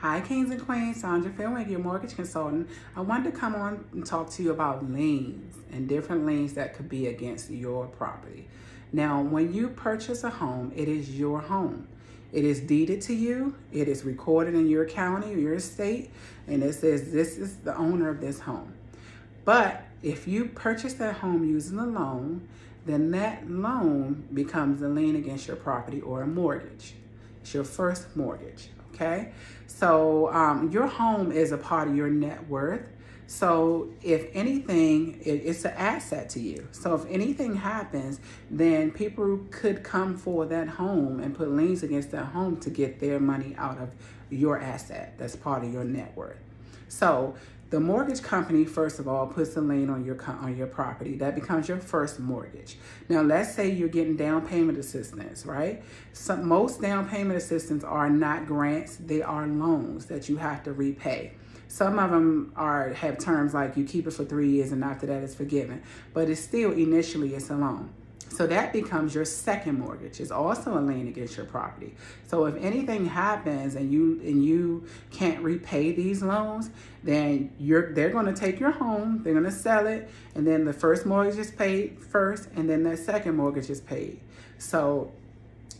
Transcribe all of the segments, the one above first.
Hi, Kings and Queens. Saundra Fenwick, your mortgage consultant. I wanted to come on and talk to you about liens and different liens that could be against your property. Now, when you purchase a home, it is your home. It is deeded to you. It is recorded in your county or your state, and it says this is the owner of this home. But if you purchase that home using a loan, then that loan becomes a lien against your property or a mortgage. It's your first mortgage okay? So um, your home is a part of your net worth. So if anything, it, it's an asset to you. So if anything happens, then people could come for that home and put liens against that home to get their money out of your asset. That's part of your net worth. So the mortgage company, first of all, puts a lien on your on your property. That becomes your first mortgage. Now, let's say you're getting down payment assistance, right? Some, most down payment assistance are not grants; they are loans that you have to repay. Some of them are have terms like you keep it for three years and after that it's forgiven, but it's still initially it's a loan. So that becomes your second mortgage. It's also a lien against your property. So if anything happens and you and you can't repay these loans, then you're they're going to take your home, they're going to sell it, and then the first mortgage is paid first, and then the second mortgage is paid. So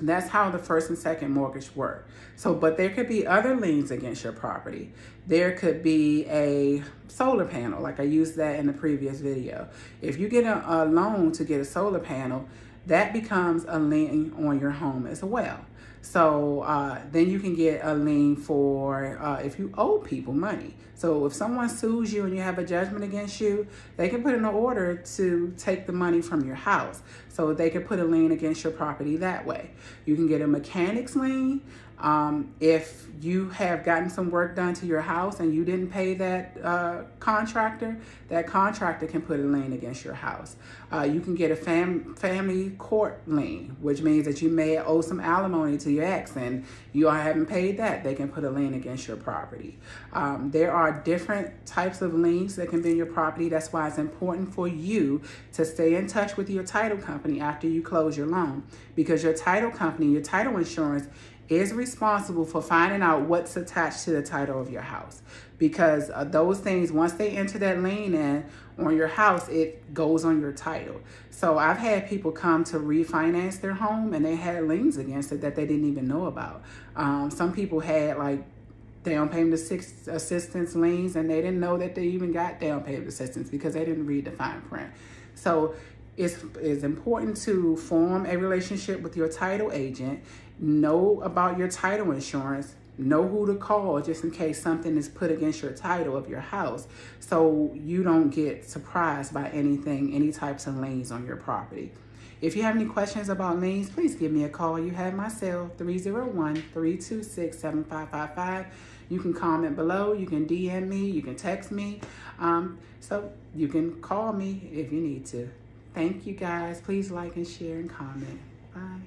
that's how the first and second mortgage work. So, but there could be other liens against your property. There could be a solar panel, like I used that in the previous video. If you get a, a loan to get a solar panel, that becomes a lien on your home as well. So uh, then you can get a lien for uh, if you owe people money. So if someone sues you and you have a judgment against you, they can put in an order to take the money from your house. So they can put a lien against your property that way. You can get a mechanic's lien. Um, if you have gotten some work done to your house and you didn't pay that uh, contractor, that contractor can put a lien against your house. Uh, you can get a fam family court lien, which means that you may owe some alimony to your ex and you haven't paid that. They can put a lien against your property. Um, there are different types of liens that can be in your property. That's why it's important for you to stay in touch with your title company after you close your loan because your title company, your title insurance is responsible for finding out what's attached to the title of your house. Because uh, those things once they enter that lien in on your house it goes on your title. So i've had people come to refinance their home and they had liens against it that they didn't even know about. Um, some people had like down payment assistance liens and they didn't know that they even got down payment assistance because they didn't read the fine print. So it's, it's important to form a relationship with your title agent, know about your title insurance, know who to call just in case something is put against your title of your house so you don't get surprised by anything, any types of liens on your property. If you have any questions about liens, please give me a call. You have my cell, 301-326-7555. You can comment below. You can DM me. You can text me. Um, so you can call me if you need to. Thank you guys. Please like and share and comment. Bye.